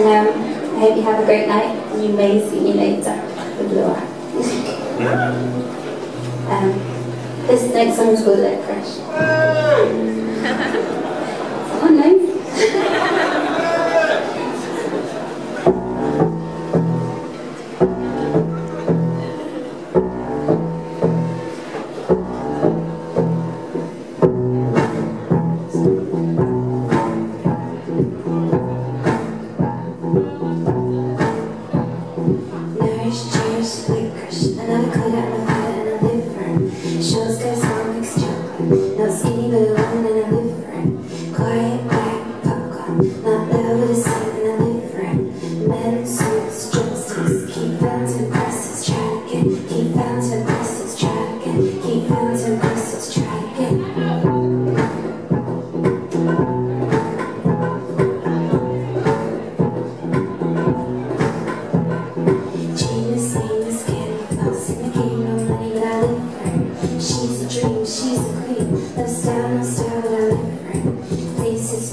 and um, I hope you have a great night. You may see me later with Laura. um, this next song is called Liquorice. Someone knows? Thank you. No see me, but I'm in a different dream, she's the queen. Lifestyle, no style, but I live it right. Places,